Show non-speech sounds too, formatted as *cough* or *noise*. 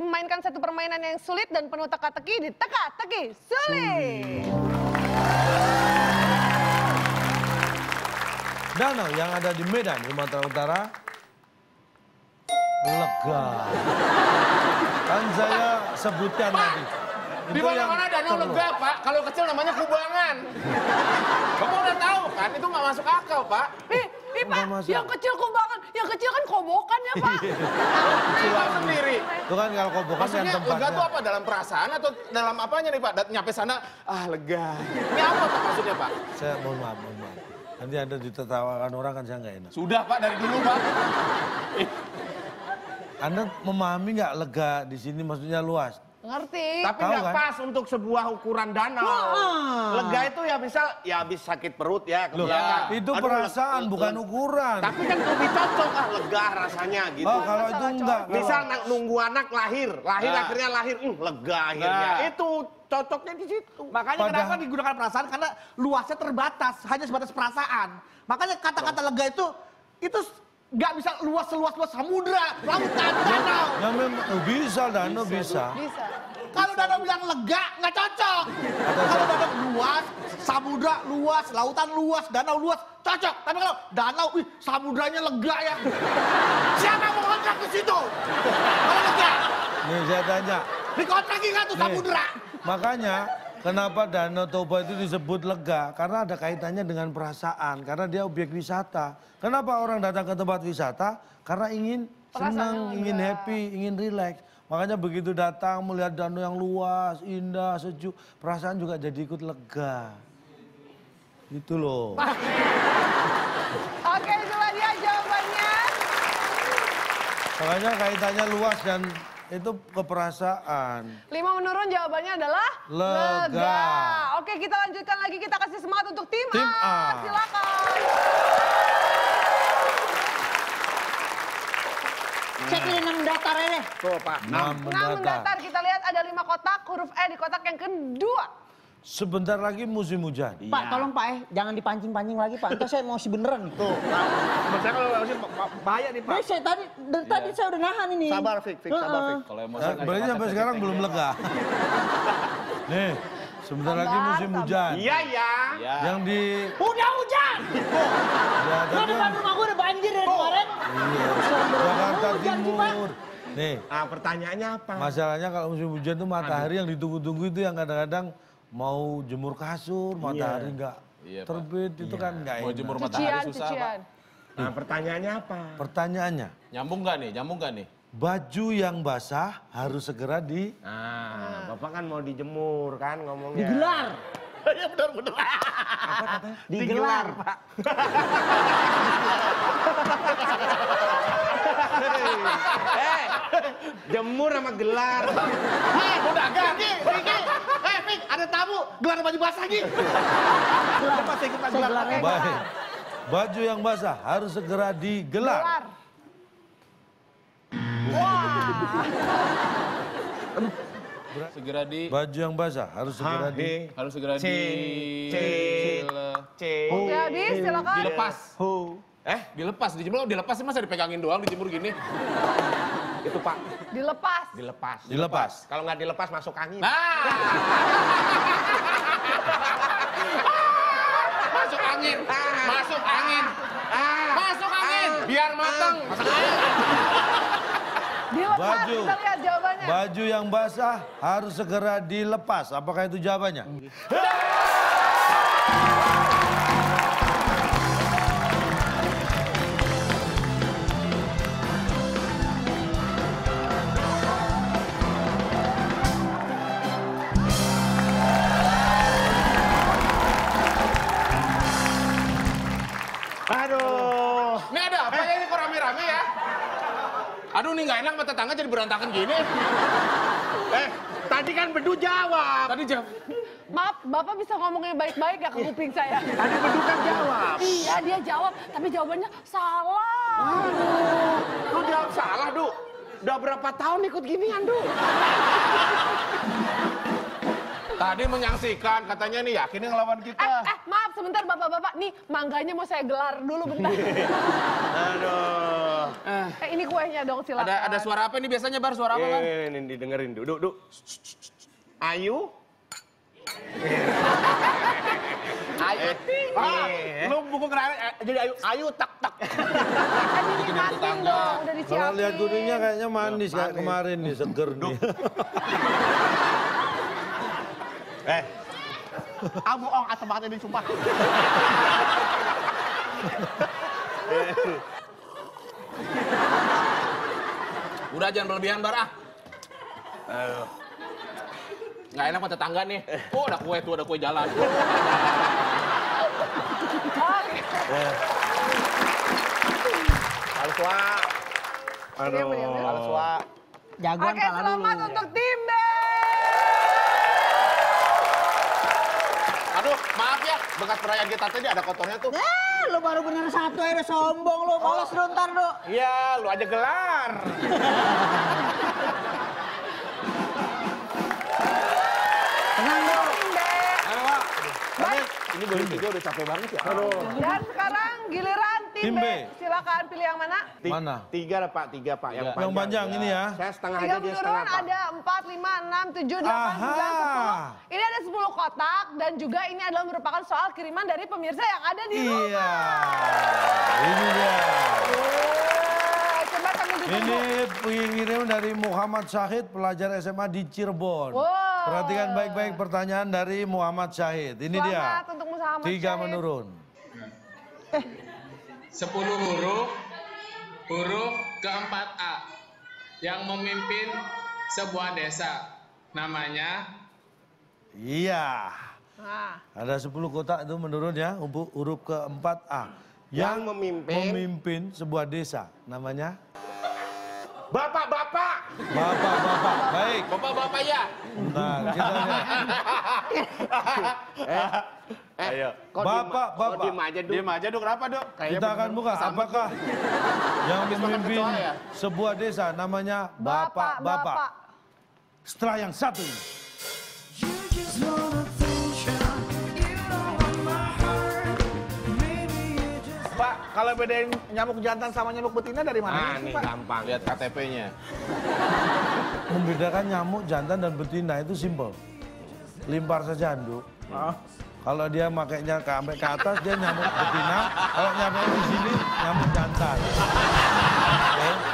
masih memainkan satu permainan yang sulit dan penuh teka-teki di teka-teki sulit. Danau yang ada di Medan, Sumatera Utara. Lega. Kan saya sebutkan tadi. Di mana-mana danau lega, Pak. Kalau kecil namanya kubangan. Kamu udah tahu kan, itu nggak masuk akal, Pak. Ih, Pak, yang kecil kumbangan, yang kecil kan kobokan ya Pak. Kecil sendiri. Itu kan kalau kobokan yang Maksudnya lega tempatnya. tuh apa? Dalam perasaan atau dalam apanya nih, Pak? Dat- Nyampe sana, ah lega. Ini apa, Pak, maksudnya, Pak? Saya mohon maaf, mohon maaf. Nanti Anda ditertawakan orang kan saya nggak enak. Sudah, Pak, dari dulu, Pak. Anda memahami nggak lega di sini maksudnya luas? Ngerti? Tapi nggak kan? pas untuk sebuah ukuran danau. Lega itu ya misal ya habis sakit perut ya ke Loh, belakang. itu Aduh, perasaan bukan ukuran. Tapi kan lebih cocok ah lega rasanya gitu. Oh, kalau itu enggak. Misal nak nunggu anak lahir, lahir Nah. akhirnya lahir, hmm, lega akhirnya. Nah. Itu cocoknya di situ. Makanya Padahal- kenapa digunakan perasaan karena luasnya terbatas, hanya sebatas perasaan. Makanya kata-kata lega itu itu nggak bisa luas seluas luas samudra, lautan, danau. Ya memang oh, bisa danau bisa. Bisa. Kalau danau bilang lega nggak cocok. Kalau danau luas, samudra luas, lautan luas, danau luas cocok. Tapi kalau danau, wih, samudranya lega ya. Siapa mau kontrak ke situ? Kalau lega, Nih saya tanya, dikontrakin nggak tuh samudra? makanya kenapa Danau Toba itu disebut lega? Karena ada kaitannya dengan perasaan, karena dia objek wisata. Kenapa orang datang ke tempat wisata? Karena ingin senang, ingin happy, ingin rileks. Makanya begitu datang melihat danau yang luas, indah, sejuk, perasaan juga jadi ikut lega. Itu loh. *laughs* Oke, itulah dia jawabannya. Makanya kaitannya luas dan itu keperasaan. Lima menurun jawabannya adalah Lega. Oke, kita lanjutkan lagi. Kita kasih semangat untuk tim, Tim A. A. Silakan. Saya pilih enam datar deh. Tuh, Pak. Nah, Nah, mendatar kita lihat ada lima kotak, huruf E di kotak yang kedua. Sebentar lagi musim hujan. Pak, tolong Pak eh, jangan dipancing-pancing lagi Pak. Entar saya mau si beneran. Tuh. Menurut saya kalau bahaya nih, Pak. Saya tadi dari tadi saya udah nahan ini. Sabar, Fik, Fik, sabar. Fik. Kalau emosi Eh, berarti sampai sekarang belum lega. *laughs* Nih, sebentar lagi musim sabar. hujan. Iya, ya. Ya. Yang di Udah hujan. ya, tapi depan rumah gue udah banjir dari kemarin. iya, Jakarta. Timur. Nih, Ah, pertanyaannya apa? masalahnya kalau musim hujan tuh matahari yang ditunggu-tunggu itu yang kadang-kadang mau jemur kasur, matahari nggak Iya, terbit itu kan nggak Mau enak. jemur matahari Cucian, susah, cucian. Pak. Nah, pertanyaannya apa? Pertanyaannya, Nyambung nggak nih? Nyambung nggak nih? baju yang basah harus segera di Nah, Bapak kan mau dijemur kan ngomongnya. Digelar. *laughs* Iya benar benar. Apa katanya? *laughs* Digelar. Pak. *laughs* eh, jemur sama gelar. Hei, udah agak. Riki, Riki. Eh, Fik, ada tamu. Gelar baju basah lagi. Kita Saya gelar. gelar baik. Baju yang basah harus segera digelar. Gelar. Segera di... Baju yang basah harus segera di Harus segera di... C, C. Habis silakan. Dilepas. Eh, dilepas. Dijemur, dilepas sih masa dipegangin doang, dijemur gini. Itu Pak, Dilepas. dilepas. Dilepas. Kalau nggak dilepas masuk angin. Nah! Masuk angin. Masuk angin. Masuk angin. Biar matang. Dilepas. Baju. Kita lihat jawabannya. Baju yang basah harus segera dilepas. Apakah itu jawabannya? Tetangga jadi berantakan gini. Eh, tadi kan Bedu jawab. Tadi jam... Maaf, Bapak bisa ngomongnya baik-baik ya ke kuping saya. Tadi Bedu kan jawab. Iya, dia jawab, tapi jawabannya salah. Aduh, lu jawab salah, Du. Udah berapa tahun ikut ginian, Du? Tadi menyaksikan, katanya nih yakin yang lawan Eh, kita. eh, maaf sebentar bapak-bapak. Nih, mangganya mau saya gelar dulu bentar. *laughs* Aduh. eh, ini kuenya dong silakan. Ada ada suara apa nih biasanya bar suara apa kan? Ini, ini didengerin dulu. Duk, duk. Ayu. *laughs* Ayo. Ah, lu buku keren, eh, jadi ayu, ayu tak tak. *laughs* Kan dinikmatin dong, udah disiapin. Kalau lihat kuningnya kayaknya manis kayak kemarin nih, seger nih. Eh, ah bohong asal banget ini sumpah. Udah jangan berlebihan bar ah. Nggak enak sama tetangga nih. Oh ada kue tuh, ada kue jalan. Halus wa, Aduh. halus wa. Jagoan Oke, selamat untuk tim bekas perayaan kita tadi ada kotornya tuh. Eh, lu baru bener satu aja sombong lu. Balas dulu ntar lu. Iya, lu aja gelar. Tenang lu. Ayo, Pak. Ini tiga udah capek banget ya. Aduh. Dan sekarang giliran tim, Tim B. Silakan pilih yang mana? Ti- Mana? Tiga lah Pak, tiga Pak. Yang, Yang panjang ini ya. Saya setengah Tiga aja dia menurun setengah Pak. ada 4, 5, 6, 7, 8, Aha. 9, 10. Ini ada 10 kotak dan juga ini adalah merupakan soal kiriman dari pemirsa yang ada di rumah. Iya. Ini dia. Eh, Coba kami ditunggu. Ini pengirim dari Muhammad Syahid, pelajar SMA di Cirebon. Wow. Perhatikan baik-baik pertanyaan dari Muhammad Syahid. Ini dia. Selamat untuk Muhammad Tiga Syahid. menurun. 10 huruf, huruf keempat A yang memimpin sebuah desa. Namanya Iya. Nah, Ada 10 kotak itu menurun ya, huruf, huruf keempat A. Yang memimpin- memimpin sebuah desa. Namanya? Bapak-bapak. Bapak-bapak. Baik. Bapak-bapak ya. Bentar, kita lihat. *laughs* Ayo. Kok Bapak, diem- bapak. Kok diem aja, Duk? Diem aja, Duk. Kenapa, Duk? Kayaknya Kita akan buka apakah yang memimpin ya? sebuah desa namanya Bapak, bapak-bapak. Bapak. Setelah yang satu ini. Pak, kalau bedain nyamuk jantan sama nyamuk betina dari mana Ah, Pak? gampang. Lihat KTP-nya. Membedakan nyamuk jantan dan betina itu simpel. Limpar saja handuk. Oh. Kalau dia makainya sampai ke atas dia nyamuk betina, kalau nyamuk di sini nyamuk jantan. Oke.